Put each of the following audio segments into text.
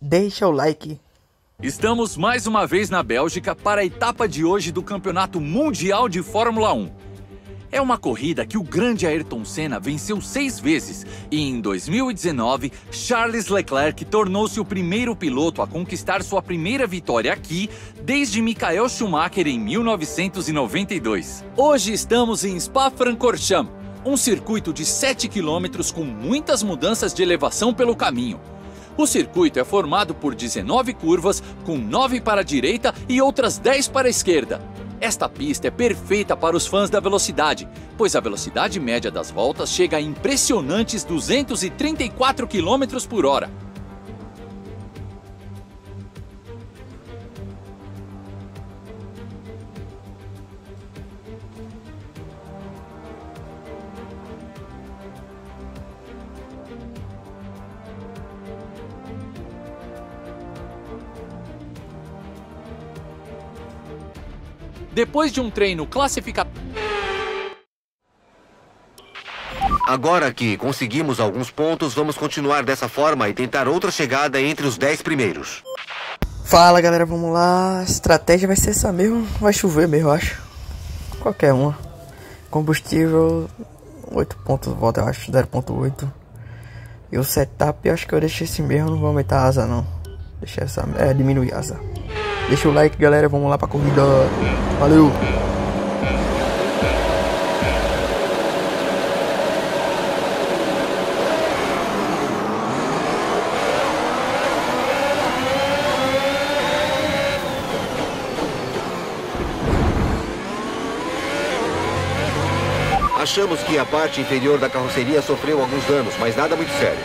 deixa o like. Estamos mais uma vez na Bélgica para a etapa de hoje do Campeonato Mundial de Fórmula 1. É uma corrida que o grande Ayrton Senna venceu seis vezes e em 2019 Charles Leclerc tornou-se o primeiro piloto a conquistar sua primeira vitória aqui desde Michael Schumacher em 1992. Hoje estamos em Spa-Francorchamps, um circuito de 7 quilômetros com muitas mudanças de elevação pelo caminho. O circuito é formado por 19 curvas, com 9 para a direita e outras 10 para a esquerda. Esta pista é perfeita para os fãs da velocidade, pois a velocidade média das voltas chega a impressionantes 234 km por hora. Depois de um treino classificatório. Agora que conseguimos alguns pontos, vamos continuar dessa forma e tentar outra chegada entre os 10 primeiros. Fala galera, vamos lá. A estratégia vai ser essa mesmo. Vai chover mesmo, eu acho. Qualquer uma. Combustível 8 pontos volta, eu acho, 0.8. E o setup eu acho que eu deixei esse mesmo, não vou aumentar a asa não. Deixa essa. É, diminuir a asa. Deixa o like, galera. Vamos lá pra corrida. Valeu! Achamos que a parte inferior da carroceria sofreu alguns danos, mas nada muito sério.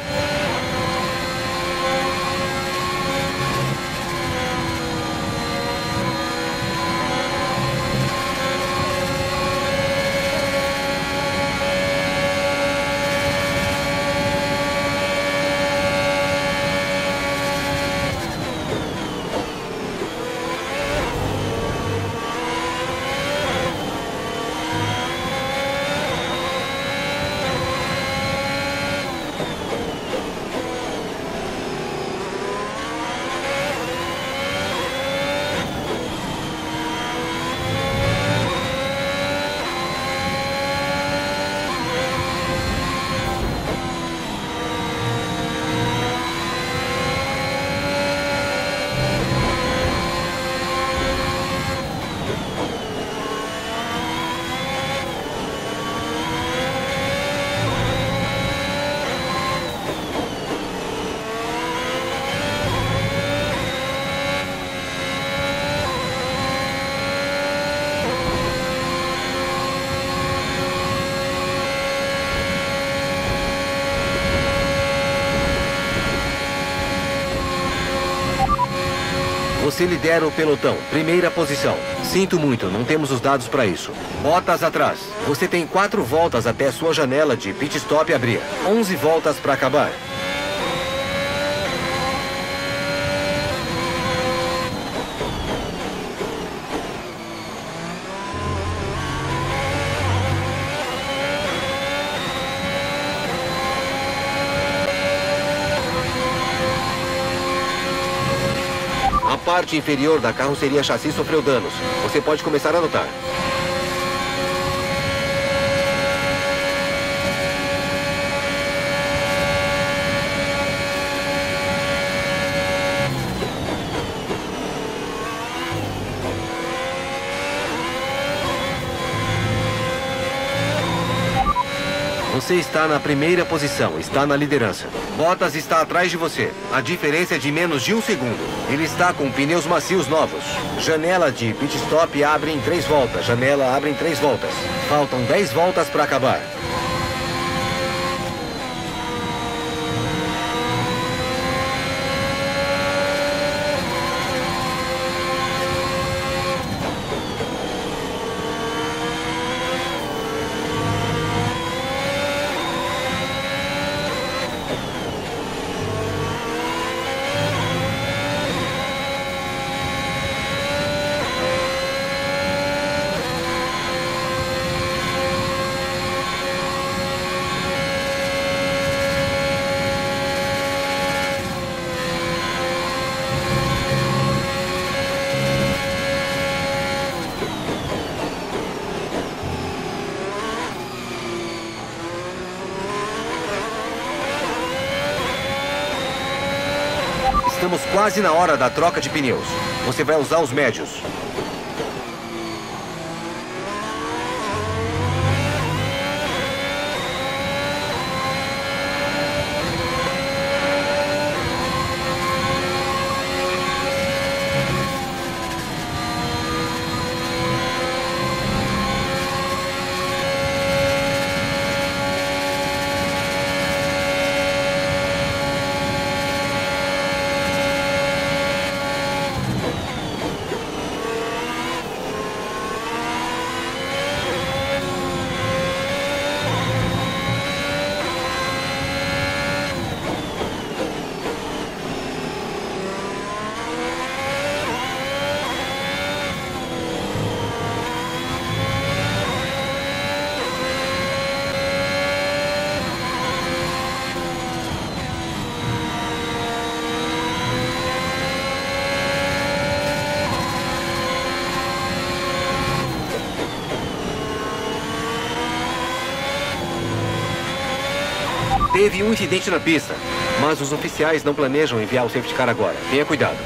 Você lidera o pelotão, primeira posição. Sinto muito, não temos os dados para isso. Botas atrás. Você tem quatro voltas até sua janela de pit stop abrir. 11 voltas para acabar. Parte inferior da carroceria chassi sofreu danos. Você pode começar a notar. Você está na primeira posição, está na liderança. Bottas está atrás de você. A diferença é de menos de um segundo. Ele está com pneus macios novos. Janela de pit stop abre em três voltas. Janela abre em três voltas. Faltam dez voltas para acabar. Estamos quase na hora da troca de pneus. Você vai usar os médios. Teve um incidente na pista, mas os oficiais não planejam enviar o safety car agora. Tenha cuidado.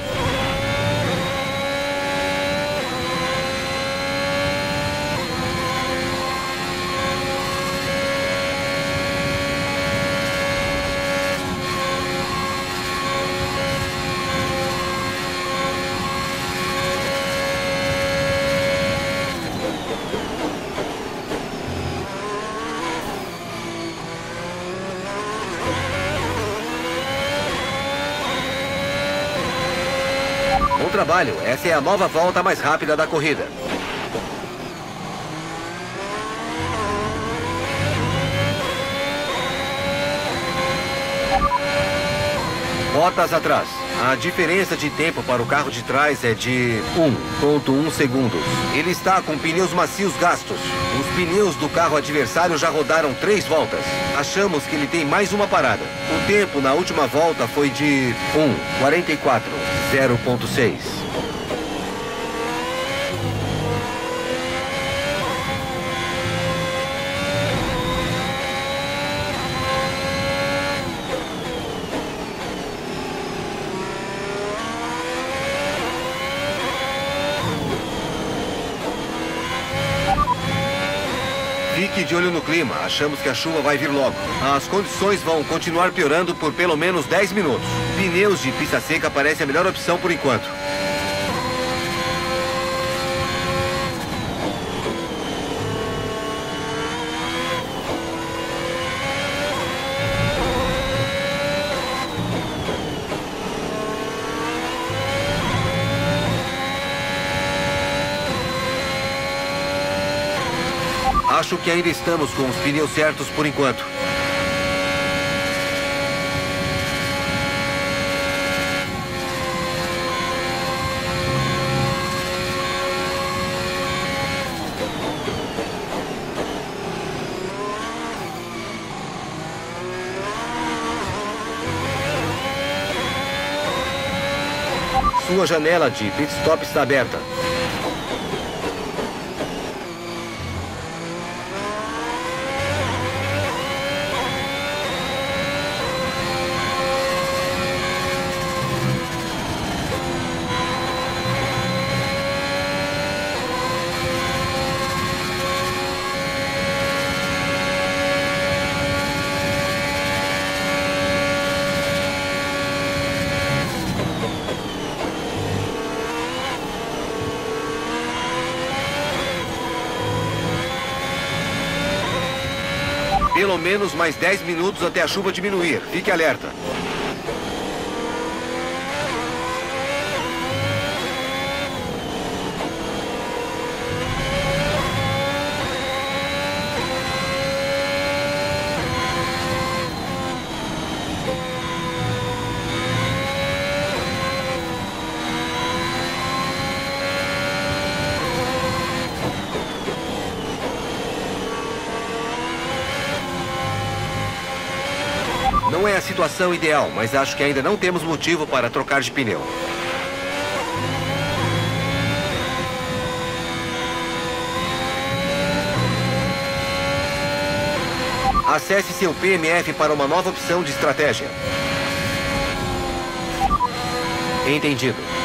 Trabalho. Essa é a nova volta mais rápida da corrida. Botas atrás. A diferença de tempo para o carro de trás é de 1.1 segundos. Ele está com pneus macios gastos. Os pneus do carro adversário já rodaram três voltas. Achamos que ele tem mais uma parada. O tempo na última volta foi de 1.44. 0.6. Fique de olho no clima. Achamos que a chuva vai vir logo. As condições vão continuar piorando por pelo menos 10 minutos. Pneus de pista seca parecem a melhor opção por enquanto. Acho que ainda estamos com os pneus certos por enquanto. Sua janela de pit stop está aberta. Menos mais 10 minutos até a chuva diminuir. Fique alerta. Não é a situação ideal, mas acho que ainda não temos motivo para trocar de pneu. Acesse seu PMF para uma nova opção de estratégia. Entendido.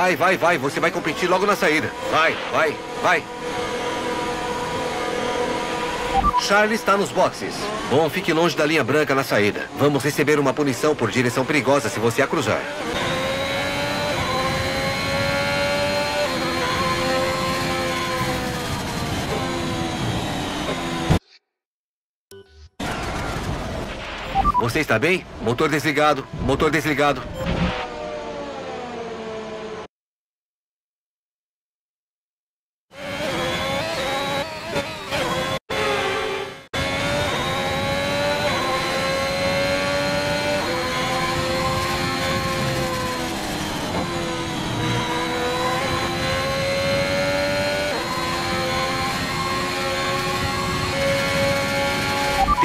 Vai, vai, vai. Você vai competir logo na saída. Vai, vai, vai. Charlie está nos boxes. Bom, fique longe da linha branca na saída. Vamos receber uma punição por direção perigosa se você a cruzar. Você está bem? Motor desligado, motor desligado.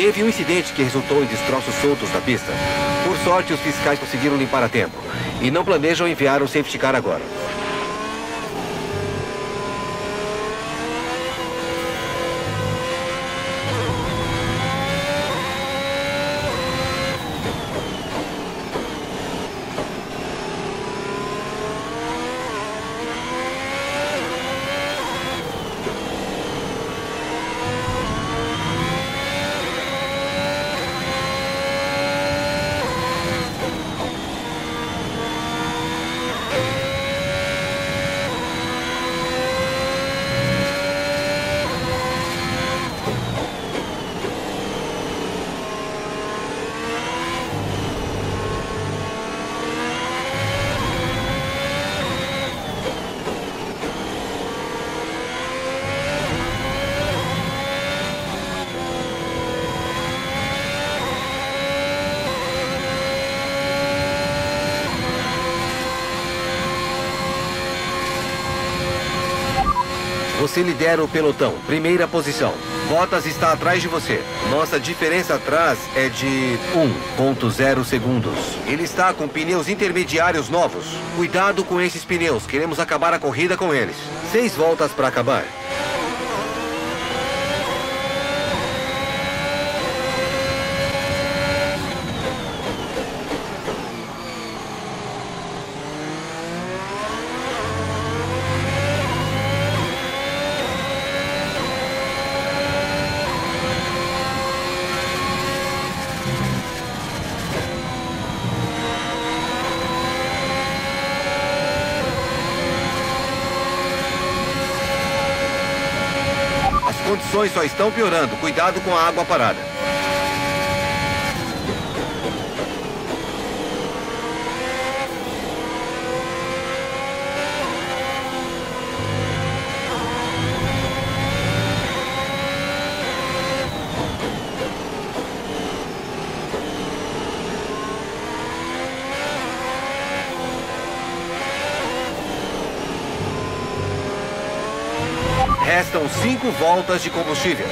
Teve um incidente que resultou em destroços soltos da pista. Por sorte, os fiscais conseguiram limpar a tempo. E não planejam enviar o safety car agora. Você lidera o pelotão, primeira posição. Bottas está atrás de você. Nossa diferença atrás é de 1.0 segundos. Ele está com pneus intermediários novos. Cuidado com esses pneus, queremos acabar a corrida com eles. Seis voltas para acabar. As condições só estão piorando. Cuidado com a água parada. Restam cinco voltas de combustível.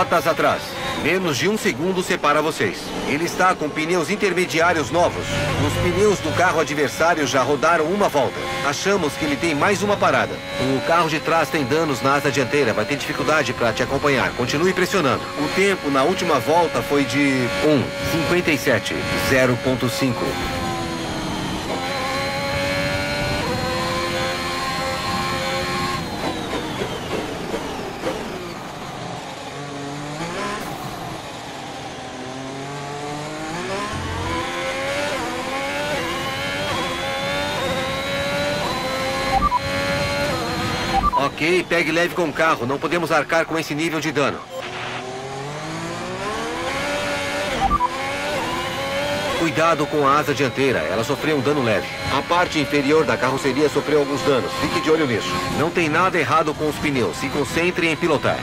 Botas atrás. Menos de um segundo separa vocês. Ele está com pneus intermediários novos. Os pneus do carro adversário já rodaram uma volta. Achamos que ele tem mais uma parada. O carro de trás tem danos na asa dianteira. Vai ter dificuldade para te acompanhar. Continue pressionando. O tempo na última volta foi de 1,57. 0,5. Ok, pegue leve com o carro. Não podemos arcar com esse nível de dano. Cuidado com a asa dianteira, ela sofreu um dano leve. A parte inferior da carroceria sofreu alguns danos, fique de olho nisso. Não tem nada errado com os pneus, se concentre em pilotar.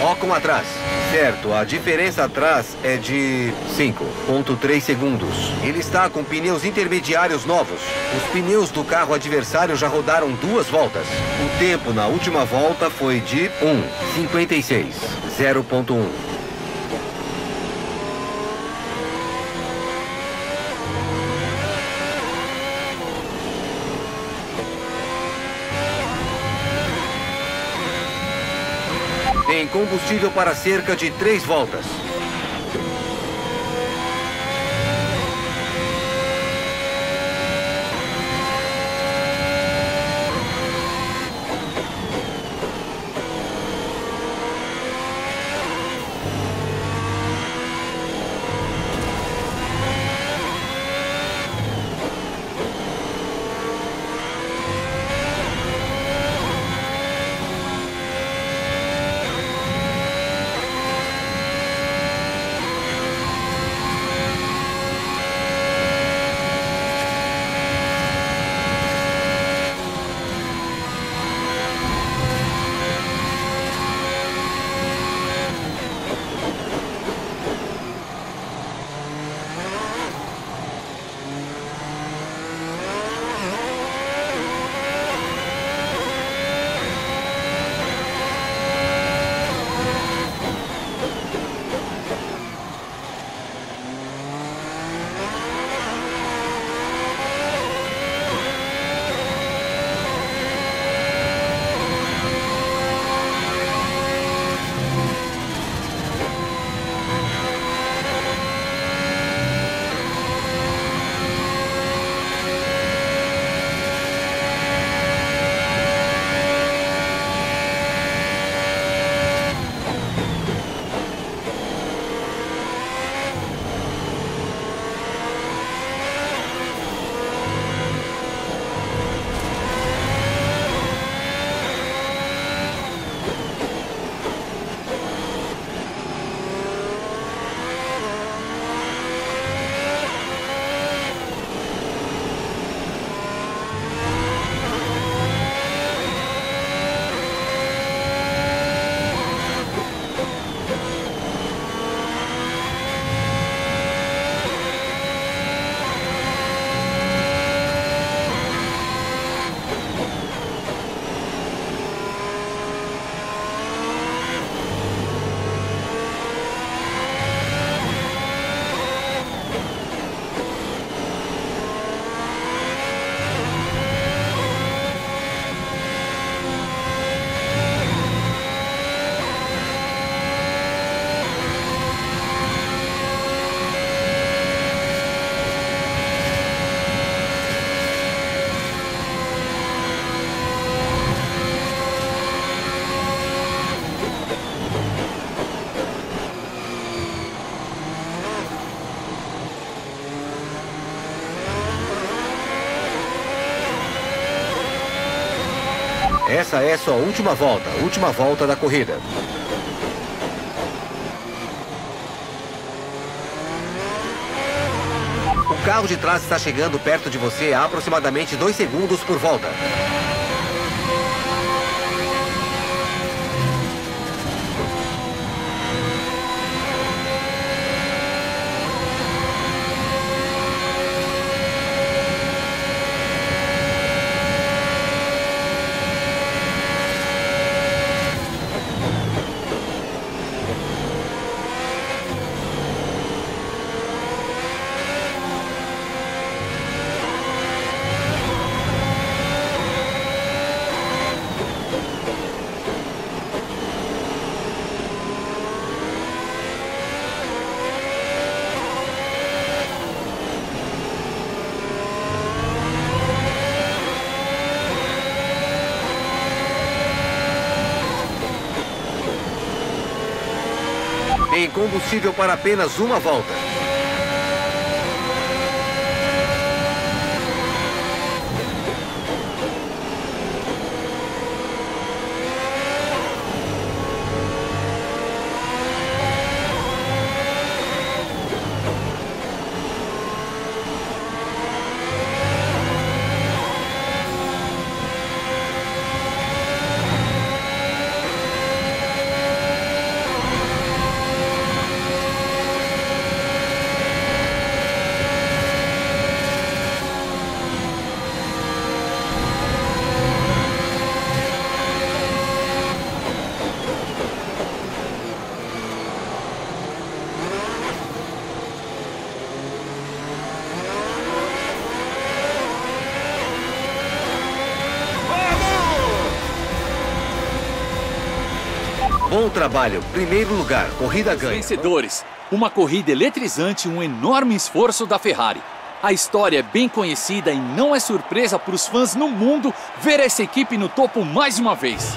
Ó com atrás. Certo, a diferença atrás é de 5.3 segundos. Ele está com pneus intermediários novos. Os pneus do carro adversário já rodaram duas voltas. O tempo na última volta foi de 1.56. 0.1. Tem combustível para cerca de três voltas. Essa é sua última volta, última volta da corrida. O carro de trás está chegando perto de você a aproximadamente dois segundos por volta. Em combustível para apenas uma volta. Bom trabalho. Primeiro lugar, corrida ganha. Vencedores. Uma corrida eletrizante um enorme esforço da Ferrari. A história é bem conhecida e não é surpresa para os fãs no mundo ver essa equipe no topo mais uma vez.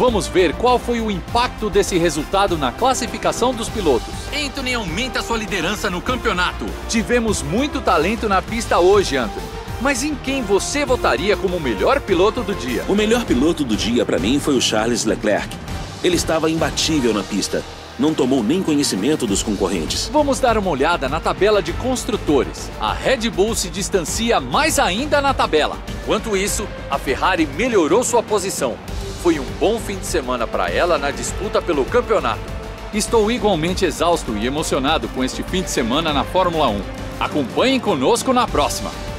Vamos ver qual foi o impacto desse resultado na classificação dos pilotos. Anthony aumenta sua liderança no campeonato. Tivemos muito talento na pista hoje, Anthony. Mas em quem você votaria como o melhor piloto do dia? O melhor piloto do dia para mim foi o Charles Leclerc. Ele estava imbatível na pista. Não tomou nem conhecimento dos concorrentes. Vamos dar uma olhada na tabela de construtores. A Red Bull se distancia mais ainda na tabela. Enquanto isso, a Ferrari melhorou sua posição. Foi um bom fim de semana para ela na disputa pelo campeonato. Estou igualmente exausto e emocionado com este fim de semana na Fórmula 1. Acompanhem conosco na próxima!